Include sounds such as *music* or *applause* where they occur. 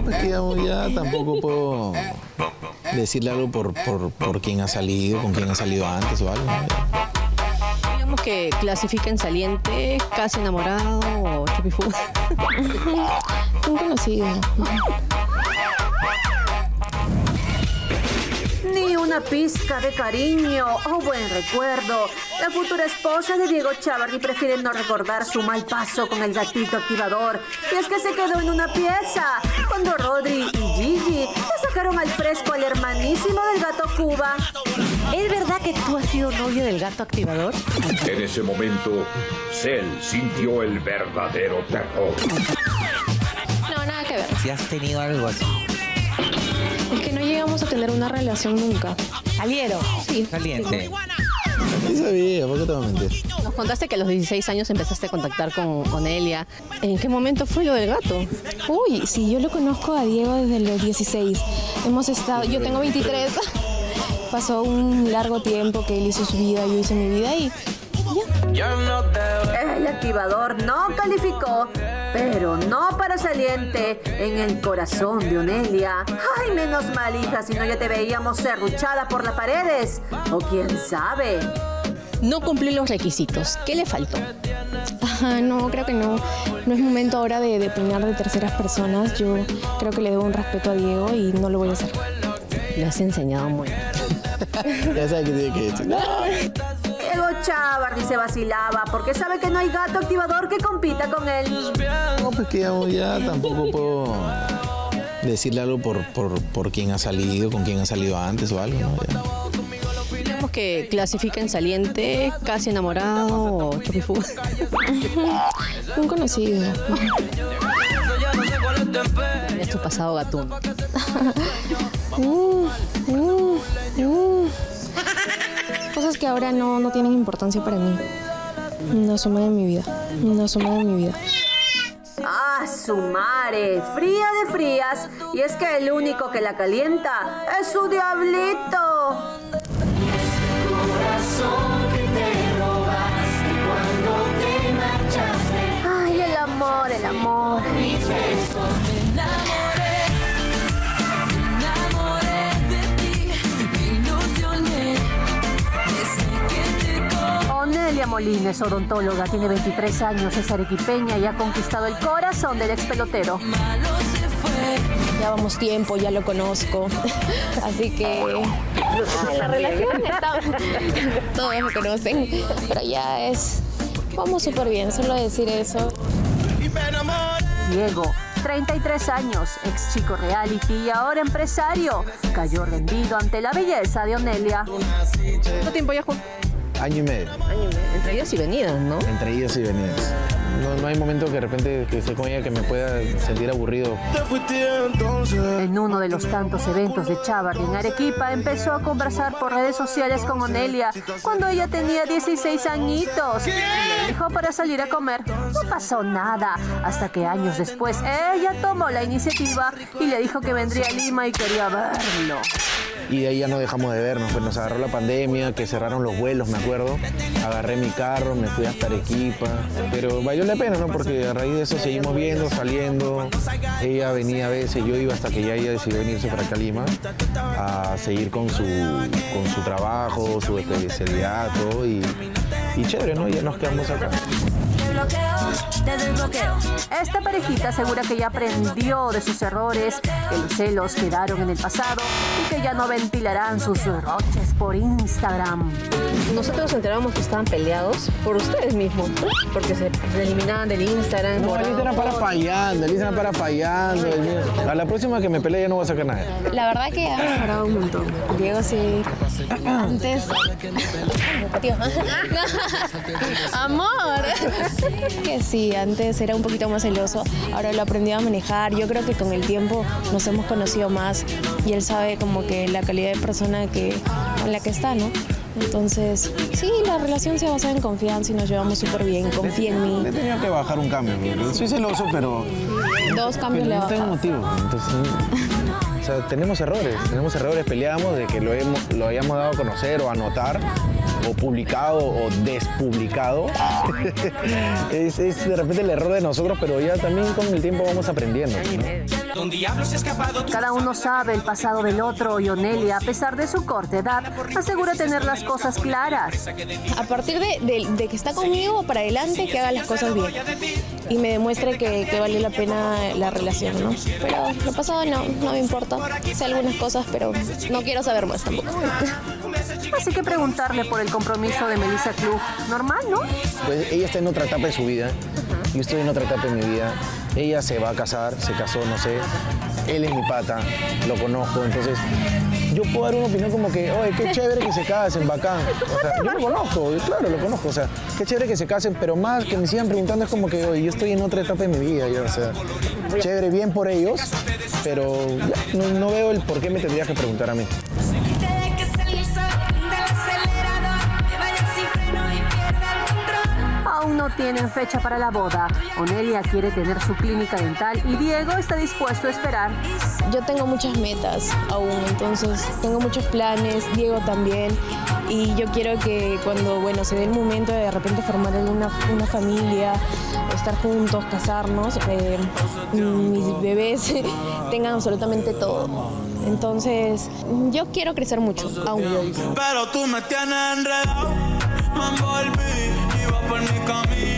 No, pues que ya, ya tampoco puedo decirle algo por, por, por quién ha salido, con quién ha salido antes o algo. ¿no? Digamos que clasifica en saliente, casi enamorado o chupifú. *laughs* Un conocido. Una pizca de cariño o buen recuerdo. La futura esposa de Diego Chavarri prefiere no recordar su mal paso con el gatito activador. Y es que se quedó en una pieza cuando Rodri y Gigi le sacaron al fresco al hermanísimo del gato Cuba. ¿Es verdad que tú has sido novio del gato activador? En ese momento, Cell sintió el verdadero terror. No, nada que ver. Si has tenido algo así. Es que no llegamos a tener una relación nunca. ¿Salieron? Sí. Caliente. Sí sabía, ¿por qué te voy a mentir? Nos contaste que a los 16 años empezaste a contactar con, con Elia. ¿En qué momento fue lo del gato? Uy, sí, yo lo conozco a Diego desde los 16. Hemos estado, yo tengo 23. *laughs* Pasó un largo tiempo que él hizo su vida, yo hice mi vida y El activador no calificó, pero no para saliente en el corazón de Onelia. Ay, menos mal, hija, si no ya te veíamos serruchada por las paredes. O quién sabe. No cumplió los requisitos. ¿Qué le faltó? Ajá, no, creo que no. No es momento ahora de, de opinar de terceras personas. Yo creo que le debo un respeto a Diego y no lo voy a hacer. Le has enseñado muy bien. *laughs* Ya sabes que tiene que decir. Chavarri se vacilaba porque sabe que no hay gato activador que compita con él. No, pues que ya, ya tampoco puedo decirle algo por, por, por quién ha salido, con quién ha salido antes o algo. ¿no? Ya. Digamos que clasifica en saliente, casi enamorado o chupifú. *laughs* Un conocido. Es tu pasado gatuno. Mm, mm, mm. Cosas que ahora no, no tienen importancia para mí. No suman en mi vida. No suman en mi vida. Ah, su mare, fría de frías. Y es que el único que la calienta es su diablito. Onelia Molines, odontóloga, tiene 23 años, es arequipeña y ha conquistado el corazón del ex pelotero. Ya vamos tiempo, ya lo conozco. *laughs* Así que en *laughs* la relación estamos- *laughs* todos me conocen. Pero ya es. Vamos súper bien, solo decir eso. Diego, 33 años, ex chico reality y ahora empresario, cayó rendido ante la belleza de Onelia. ¿Cuánto tiempo ya Año y medio, Entre idas y venidas, ¿no? entre idas y venidas. No, no hay momento que de repente que esté con ella que me pueda sentir aburrido. En uno de los tantos eventos de Chavarri en Arequipa empezó a conversar por redes sociales con Onelia cuando ella tenía 16 añitos. Y le dijo para salir a comer. No pasó nada hasta que años después ella tomó la iniciativa y le dijo que vendría a Lima y quería verlo. Y de ahí ya no dejamos de vernos, pues nos agarró la pandemia, que cerraron los vuelos, me acuerdo. Agarré mi carro, me fui hasta Arequipa. Pero valió la pena, ¿no? Porque a raíz de eso seguimos viendo, saliendo. Ella venía a veces, yo iba hasta que ya ella decidió venirse para acá a a seguir con su, con su trabajo, su especialidad, todo. Y, y chévere, ¿no? Y ya nos quedamos acá. Esta parejita asegura que ya aprendió de sus errores, que los celos quedaron en el pasado y que ya no ventilarán sus roches por Instagram. Nosotros nos enteramos que estaban peleados por ustedes mismos, porque se, se eliminaban del Instagram. No, Elisa era para fallando, Elisa era para fallando. A la próxima que me pelee ya no voy a sacar nada. La verdad que ha mejorado un montón. Diego sí. Antes. Tío. *laughs* Amor. Que sí, antes era un poquito más celoso. Ahora lo aprendió a manejar. Yo creo que con el tiempo nos hemos conocido más y él sabe como que la calidad de persona que con la que está, ¿no? Entonces, sí, la relación se basa en confianza y nos llevamos súper bien. Confía en Le he mí. tenido que bajar un cambio. Soy celoso, pero Dos cambios le no tengo motivo. Entonces, sea, tenemos errores, tenemos errores, peleamos de que lo, hemos, lo hayamos dado a conocer o a notar o publicado o despublicado. *laughs* es, es de repente el error de nosotros, pero ya también con el tiempo vamos aprendiendo. ¿no? Cada uno sabe el pasado del otro y Onelia, a pesar de su corta edad, asegura tener las cosas claras. A partir de, de- de que está conmigo, para adelante, que haga las cosas bien. Y me demuestre que, que vale la pena la relación, ¿no? Pero lo pasado no, no me importa. Sé algunas cosas, pero no quiero saber más tampoco. *laughs* Así que preguntarle por el compromiso de Melissa Klug, normal, ¿no? Pues ella está en otra etapa de su vida, yo estoy en otra etapa de mi vida. Ella se va a casar, se casó, no sé. Él es mi pata, lo conozco, entonces yo puedo dar una opinión como que, oye, qué chévere que se casen, bacán. Yo lo conozco, claro, lo conozco, o sea, qué chévere que se casen, pero más que me sigan preguntando es como que, oye, yo estoy en otra etapa de mi vida, o sea, chévere, bien por ellos, pero no, veo el por qué me tendrías que preguntar a mí. Tienen fecha para la boda. Onelia quiere tener su clínica dental y Diego está dispuesto a esperar. Yo tengo muchas metas aún, entonces tengo muchos planes, Diego también, y yo quiero que cuando, bueno, se dé el momento de de repente formar una, una familia, estar juntos, casarnos, eh, mis bebés *laughs* tengan absolutamente todo. Entonces, yo quiero crecer mucho, aún. Pero tú me tienes enredado, me envolví, iba por mi camino.